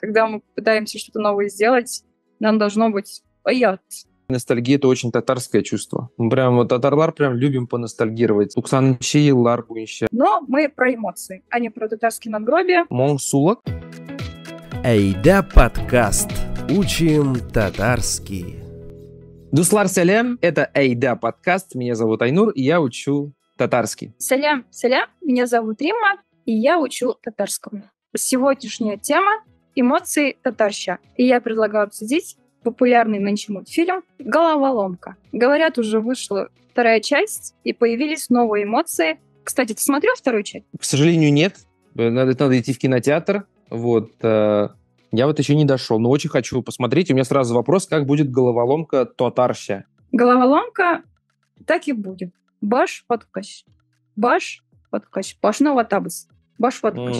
когда мы пытаемся что-то новое сделать, нам должно быть приятно. Ностальгия – это очень татарское чувство. Мы прям вот татарлар прям любим поностальгировать. Йыллар буенча. Но мы про эмоции, а не про татарские надгробия. Моң сулык. Әйдә подкаст. Учим татарский. Дуслар сәлем, это Эйда подкаст. Меня зовут Айнур, и я учу татарский. Салям, салям, меня зовут Римма, и я учу татарскому. Сегодняшняя тема – эмоции татарща. И я предлагаю обсудить популярный нынче мультфильм «Головоломка». Говорят, уже вышла вторая часть, и появились новые эмоции. Кстати, ты смотрел вторую часть? К сожалению, нет. Надо, надо идти в кинотеатр. Вот. э, Я вот еще не дошел, но очень хочу посмотреть. У меня сразу вопрос, как будет головоломка татарща? Головоломка так и будет. Баш подкач. Баш подкач. Башного табыс. Баш подкач.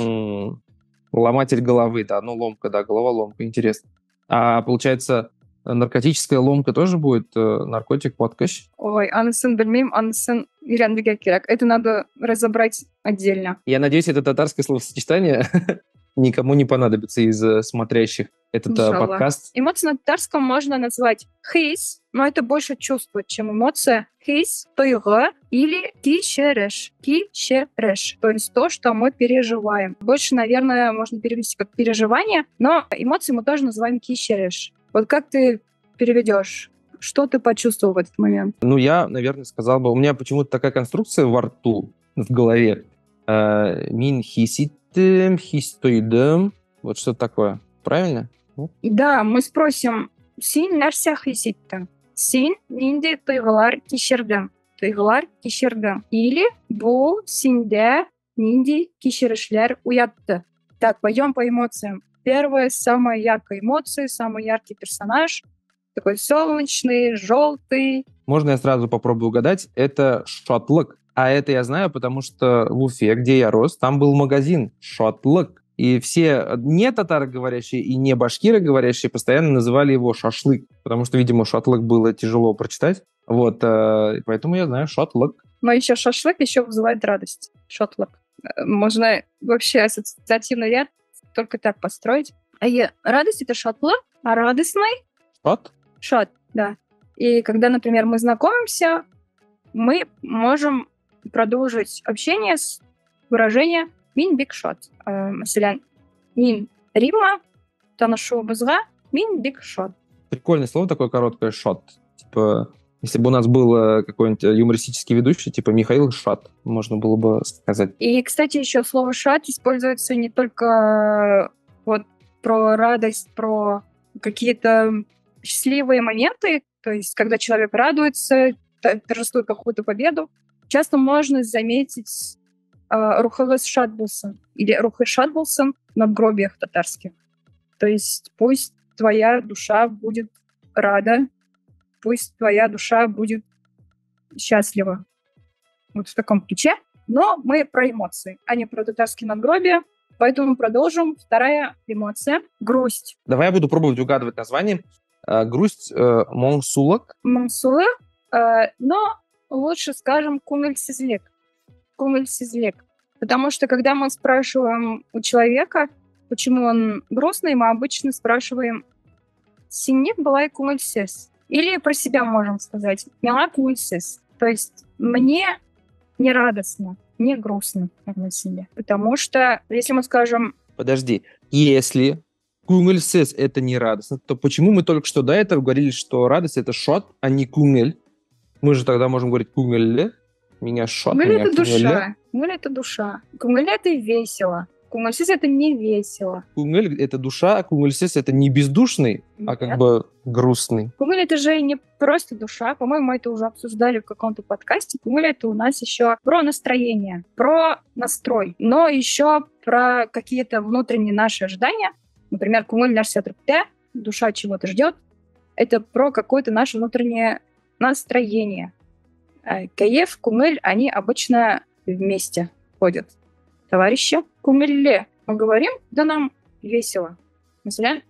Ломатель головы, да, ну ломка, да, головоломка, интересно. А получается, наркотическая ломка тоже будет э, наркотик подкач? Ой, анысын білмеймін, анысын үйренбеге керек. Это надо разобрать отдельно. Я надеюсь, это татарское словосочетание никому не понадобится из э, смотрящих этот э, Иншаллах. подкаст. Эмоции на татарском можно назвать хейс, но это больше чувство, чем эмоция. Хейс, тойгы или кишереш. Кишереш. То есть то, что мы переживаем. Больше, наверное, можно перевести как переживание, но эмоции мы тоже называем кишереш. Вот как ты переведешь? Что ты почувствовал в этот момент? Ну, я, наверное, сказал бы, у меня почему-то такая конструкция во рту, в голове. Э, Мин хиситтем, хистойдем. Вот что такое. Правильно? Да, мы спросим, син нәрсә хис иттең? Син нинди тойгылар кичердең? Тойгылар кичердең. Или бу синдә нинди кичерешләр уятты? Так, пойдем по эмоциям. Первая, самая яркая эмоция, самый яркий персонаж. Такой солнечный, желтый. Можно я сразу попробую угадать? Это шотлык. А это я знаю, потому что в Уфе, где я рос, там был магазин шотлык. И все не татароговорящие и не башкироговорящие постоянно называли его шашлык, потому что, видимо, шотлык было тяжело прочитать. Вот, э, поэтому я знаю шотлык. Но еще шашлык еще вызывает радость. Шотлок. Э, Можно вообще ассоциативный ряд только так построить. А е- радость — это шотлык, а радостный Шот? Шот, да. И когда, например, мы знакомимся, мы можем продолжить общение с выражения «мин биг шот». Э, Мәсәлән, мин Рима, танышу бызга, мин биг шот. Прикольное слово такое короткое, шот. Типа, если бы у нас был э, какой-нибудь э, юмористический ведущий, типа Михаил Шот, можно было бы сказать. И, кстати, еще слово «шат» используется не только вот про радость, про какие-то счастливые моменты, то есть когда человек радуется, торжествует какую-то победу. Часто можно заметить э, руховес шатбулсон или рухы шатбулсон в надгробиях татарских. То есть пусть твоя душа будет рада, пусть твоя душа будет счастлива. Вот в таком ключе. Но мы про эмоции, а не про татарские надгробия. Поэтому продолжим. Вторая эмоция — грусть. Давай я буду пробовать угадывать название. Э, Грусть э, Монсулак. Мансулы, э, но лучше скажем кумельсизлек. Кумельсизлек. Потому что когда мы спрашиваем у человека, почему он грустный, мы обычно спрашиваем «Синник была и кумельсис». Или про себя можем сказать «Мила кумельсис». То есть мне не радостно, не грустно себе. Потому что если мы скажем Подожди, если кунгельсес это не радостно, то почему мы только что до этого говорили, что радость это шот, а не кунгель? Мы же тогда можем говорить кунгель, меня шот, Кумель меня это душа. Кумель это душа. Кумель это весело. Кумельсис это не весело. Кунгель это душа, а кунгельсес это не бездушный, а как Нет. бы грустный. Кумель это же не просто душа. По-моему, мы это уже обсуждали в каком-то подкасте. Кумель это у нас еще про настроение, про настрой, но еще про какие-то внутренние наши ожидания. Например, кумель наш сятрпте, душа чего-то ждет. Это про какое-то наше внутреннее настроение. А Каев, кумель, они обычно вместе ходят. Товарищи, кумелле. Мы говорим, да нам весело. Mesela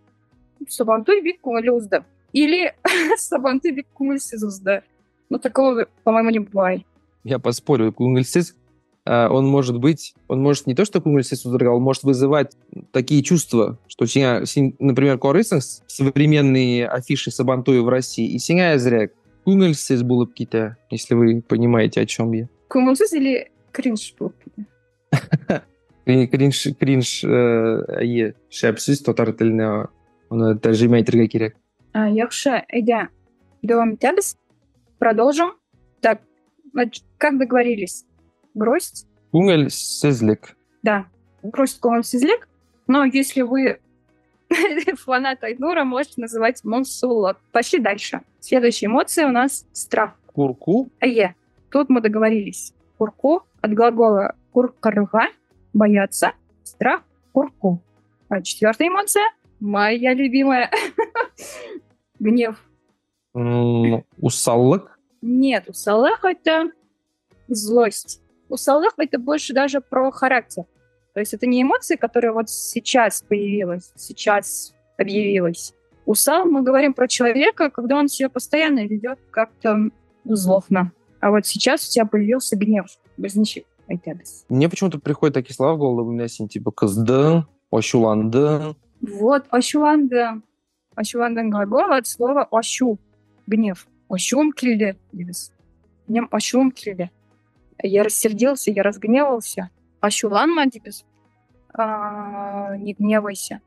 Сабантуй бик кумелюзда. Или Сабантуй бик кумельсизузда. Ну, такого, по-моему, не бывает. Я поспорю, кунгельсес э, он может быть, он может не то, что удрагал, он может вызывать такие чувства, что, например, корыстың современные афиши Сабантуя в России, и синя зря кунгельсис было кита, если вы понимаете, о чем я. Көңілсіз или кринж болып кетті? Кри- Кринж, кринж, э, әйе, шәпсіз татар тіліне оны тәржіме етергә керек. А, Яхша, Эдя, давам етеміз. Продолжим. Так, значит, как договорились? Грусть? Күңелсезлек. Да, грусть көңілсізлік. Но если вы фанат Айнура, можете называть монсулот. Пошли дальше. Следующая эмоция у нас страх. Курку. Ае. Тут мы договорились. Курку от глагола куркарга – бояться, страх – курку. А четвертая эмоция – моя любимая – гнев. м, Усаллык. Нет, у Салаха это злость. У Салаха это больше даже про характер. То есть это не эмоции, которые вот сейчас появилась, сейчас объявилась. У Сал мы говорим про человека, когда он себя постоянно ведет как-то злобно. А вот сейчас у тебя появился гнев. Возничек. айтабыз. Мне почему-то приходят такие слова в голову, у меня син, типа кызды, ошуланды. Вот, ашуланды. Ашуландан глагол от слова ашу. Гнев. Ашуым келді. дейбіз. Нем ашуым келді. Я рассердился, я разгневался. Ашуланма дейбіз. А, не гневайся.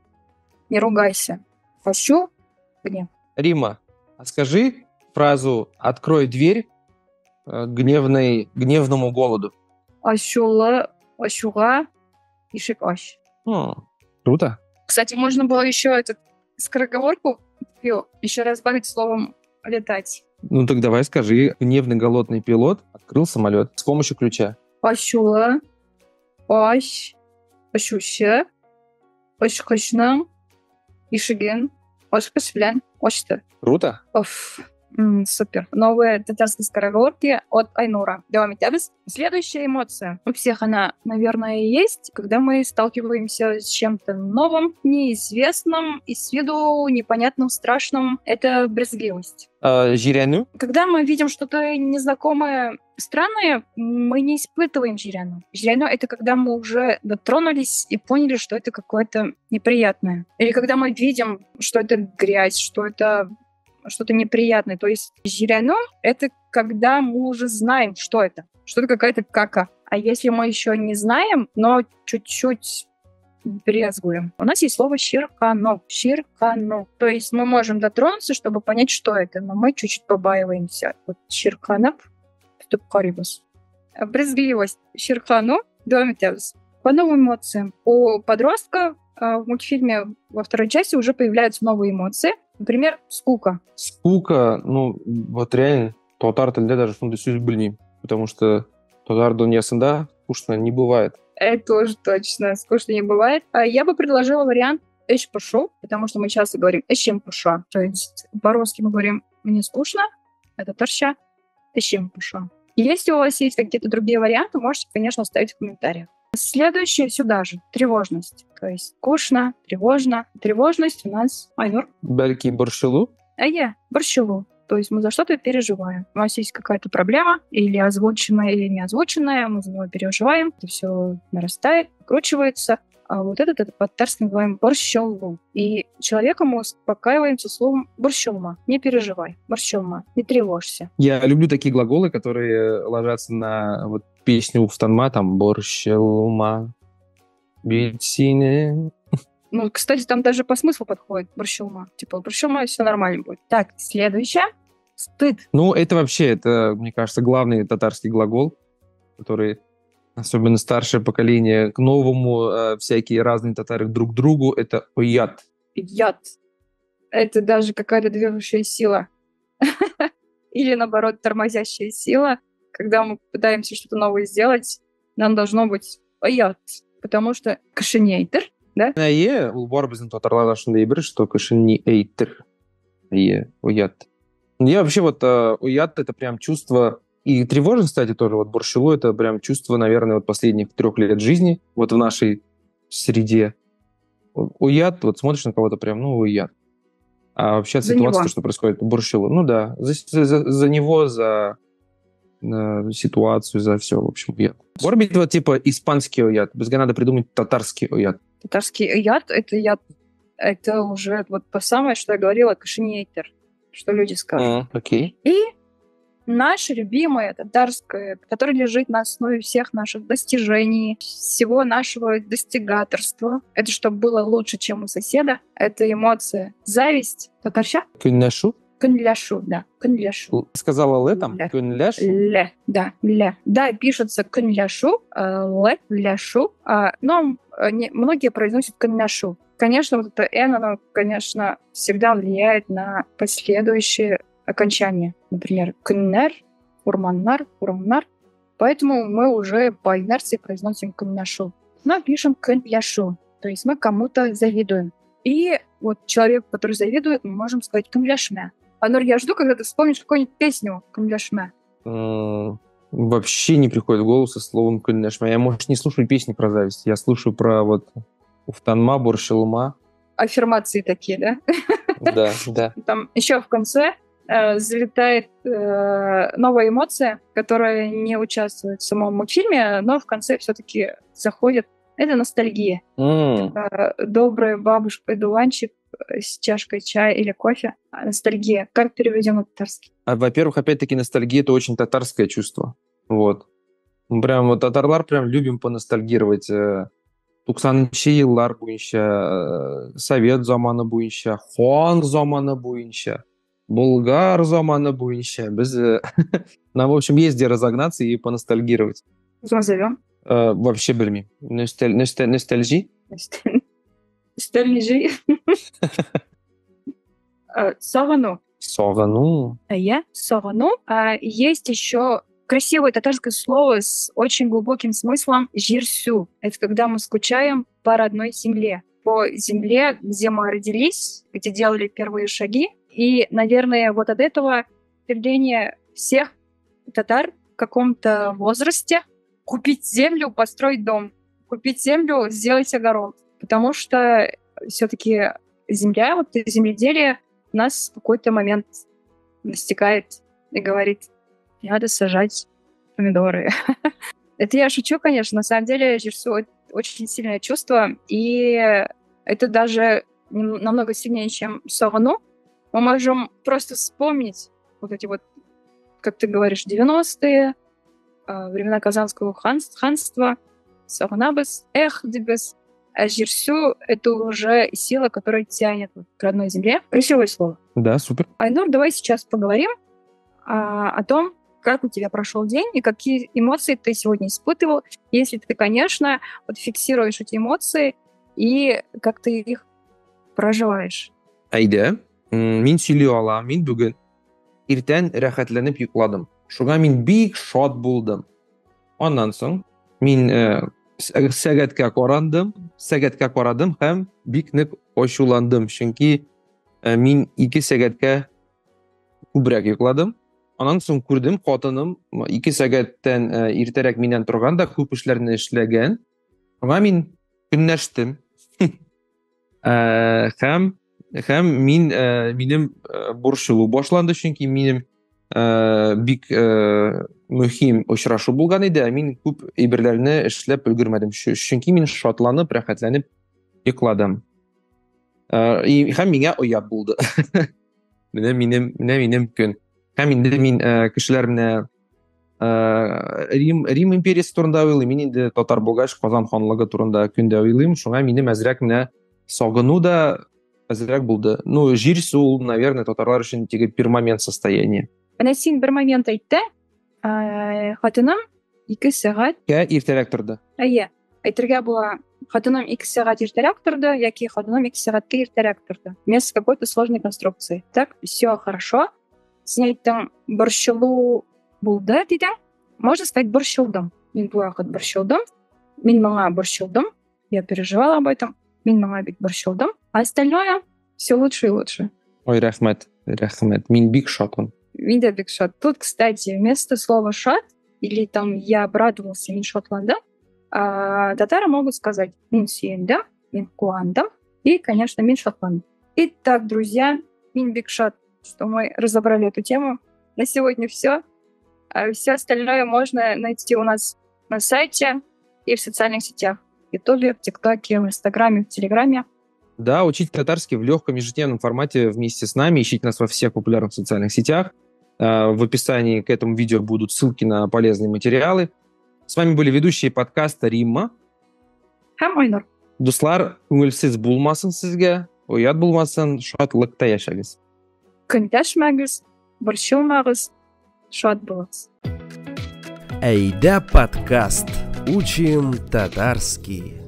Не ругайся. Ашу – гнев. Рима, а скажи фразу «открой дверь э, гневной, гневному голоду». Ашула, ашуга, ишек аш. М, Круто. Кстати, можно было еще этот скороговорку еще разбавить словом летать. Ну так давай скажи, гневный голодный пилот открыл самолет с помощью ключа. Ашула, Oash, oshuvchi, oshqo'shnim eshigin ochqich bilan ochdi. Круто. Оф! М, супер. Новые татарские скороговорки от Айнура. Давай метабис. Следующая эмоция. У всех она, наверное, есть, когда мы сталкиваемся с чем-то новым, неизвестным и с виду непонятным, страшным. Это брезгливость. Э, Жиряну. Когда мы видим что-то незнакомое, странное, мы не испытываем жиряну. Жиряну — это когда мы уже дотронулись и поняли, что это какое-то неприятное. Или когда мы видим, что это грязь, что это что-то неприятное. То есть жиряну — это когда мы уже знаем, что это. Что это какая-то кака. А если мы еще не знаем, но чуть-чуть брезгуем. У нас есть слово «щиркано». «Щиркано». То есть мы можем дотронуться, чтобы понять, что это, но мы чуть-чуть побаиваемся. Вот «щирканап» — это карибус. А Брезгливость «щиркано» — дометевс. По новым эмоциям. У подростка а, в мультфильме во второй части уже появляются новые эмоции. Например, скука. Скука, ну, вот реально, татар тілінде даже сондай сөз білмеймін. Потому что татар дүниясында скучно не бывает. Это тоже точно. Скучно не бывает. А я бы предложила вариант «эш пошу», потому что мы часто говорим «эшем поша». То есть по-русски мы говорим «мне скучно», это торща, «эшем поша». Если у вас есть какие-то другие варианты, можете, конечно, оставить в комментариях. Следующее сюда же. Тревожность. То есть скучно, тревожно. Тревожность у нас Айнур. Бәлки борщылу. А я борщеву. То есть мы за что-то переживаем. У нас есть какая-то проблема, или озвученная, или не озвученная, мы за него переживаем, это все нарастает, кручивается. А вот этот, это по-татарски называем борщелу. И человека мы успокаиваемся словом борщелма. Не переживай, борщелма, не тревожься. Я люблю такие глаголы, которые ложатся на вот песню Уфтанма, там борщелма, бельсине. Ну, кстати, там даже по смыслу подходит борщелма. Типа, борщелма, все нормально будет. Так, следующее. Стыд. Ну, это вообще, это, мне кажется, главный татарский глагол, который особенно старшее поколение к новому, э, всякие разные татары друг к другу, это оят. Яд. Это даже какая-то движущая сила. Или, наоборот, тормозящая сила. Когда мы пытаемся что-то новое сделать, нам должно быть яд. Потому что кашинейтер, Әйе, ул бар безнең татарларда шундай бер, что кешен не әйтер. Әйе, оят. Я вообще вот э, оят это прям чувство и тревожность, кстати, тоже вот борщелу это прям чувство, наверное, вот последних трех лет жизни вот в нашей среде. Уят, вот смотришь на кого-то прям, ну, уят. А вообще него. то, что происходит в борщелу, ну да, за, за- за него, за, э, ситуацию, за все, в общем, уят. Может вот типа испанский уят, без надо придумать татарский уят. Татарский яд — это яд, это уже вот то самое, что я говорила, кашинейтер, что люди скажут. Окей. И наше любимое татарское, которое лежит на основе всех наших достижений, всего нашего достигаторства. Это чтобы было лучше, чем у соседа. Это эмоция. Зависть. Татарща? Кюнляшу? Кюнляшу, да. Кюнляшу. Сказала ле там? Кюнляш? Ле, да, ле. Да, пишется кюнляшу, э, ле, ляшу. А, но э, многие произносят кюнляшу. Конечно, вот это «н», оно, конечно, всегда влияет на последующие окончания. Например, «кннер», «урманнар», «урмнар». Поэтому мы уже по инерции произносим «кнняшу». Но пишем «кнляшу», то есть мы кому-то завидуем. И вот человек, который завидует, мы можем сказать «кнляшме». Анор, я жду, когда ты вспомнишь какую-нибудь песню «кнляшме». Вообще не приходит в голову со словом «кнляшме». Я, может, не слушаю песни про зависть. Я слушаю про вот Уфтанма, Буршилма. Аффирмации такие, да? Да, да. Там еще в конце э, залетает э, новая эмоция, которая не участвует в самом мультфильме, но в конце все-таки заходит. Это ностальгия. Mm. Э, добрая бабушка дуванчик э, с чашкой чая или кофе. А ностальгия. Как переведем на татарский? А, во-первых, опять-таки, ностальгия — это очень татарское чувство. Вот. Мы прям вот татарлар прям любим поностальгировать. Э, тоқсаныншы жылдар бойынша совет заманы бойынша хуан заманы бойынша булгар заманы бойынша біз нам в общем есть где разогнаться и поностальгировать назовем вообще білмеймін ностальжи ностальжи сағыну сағыну иә сағыну есть еще красивое татарское слово с очень глубоким смыслом «жирсю». Это когда мы скучаем по родной земле, по земле, где мы родились, где делали первые шаги. И, наверное, вот от этого стремление всех татар в каком-то возрасте купить землю, построить дом, купить землю, сделать огород. Потому что все-таки земля, вот земледелие нас в какой-то момент настигает и говорит, надо сажать помидоры. Это я шучу, конечно. На самом деле, жирсу очень сильное чувство, и это даже намного сильнее, чем сорану. Мы можем просто вспомнить вот эти вот, как ты говоришь, 90-е, а, времена Казанского ханства, Саранабес, Эхдебес, а Жирсю — это уже сила, которая тянет к родной земле. Красивое слово. Да, супер. Айнур, давай сейчас поговорим а, о том, как у тебя прошел день и какие эмоции ты сегодня испытывал, если ты, конечно, вот фиксируешь эти эмоции и как ты их проживаешь. Әйдә, мин сөйли алам, мин бүген иртән рәхәтләнеп йокладым. Шуңа мин бик шат булдым. Аннан соң мин э, сәгатькә карандым, сәгатькә карадым һәм бик нык ачуландым, чөнки э, мин 2 сәгатькә күбрәк йокладым. Анан соң күрдем, хатыным ике сәгатьтән иртәрәк миннән торган да күп эшләрне эшләгән. Аңа мин көнләштем. Һәм һәм мин минем борчылу башланды, чөнки минем бик мөһим очрашу булган иде. Мин күп әйберләрне эшләп өлгермәдем, чөнки мин шатланып, рәхәтләнеп йокладым. Һәм миңа оят булды. Менә минем, менә минем көн. һәм инде мин ә, кешеләр менә ә, рим рим империясы турында уйлыйм мин инде татар булгач казан ханлыгы турында көндә уйлыйм шуңа минем әзрәк менә сагыну да әзрәк булды ну җир су наверное татарлар өчен теге пермомент состояние Менә син бер момент әйтте ә, хатыным ике сәгать иртәрәк торды әйе әйтергә була хатыным ике сәгать иртәрәк торды яки хатыным ике сәгатькә иртәрәк торды вместо какой-то сложной конструкции. Так все хорошо. Снятың борчылу булды дидең можно сказать борчылдым мин бу вакыт борчылдым мин моңа борчылдым я переживала об этом. Мин моңа бик борчылдым а остальное все лучше и лучше. Ой рәхмәт рәхмәт мин бик шатмын бик шат тут кстати вместо слова шат или там я обрадовался мин шатландым а, татары могут сказать мин куандым и конечно мин шатландым итак друзья мин бик шат что мы разобрали эту тему. На сегодня все. А все остальное можно найти у нас на сайте и в социальных сетях. В Ютубе, в ТикТоке, в Инстаграме, в Телеграме. Да, учить татарский в легком ежедневном формате вместе с нами. Ищите нас во всех популярных социальных сетях. А, в описании к этому видео будут ссылки на полезные материалы. С вами были ведущие подкаста Римма. Һәм Айнур. Дуслар, күңелсез булмасын сезгә, оят булмасын, шатлыкта яшәгез. Көнтәшмәгез, борчылмагыз, шат булыгыз. Әйдә подкаст. Учим татарский.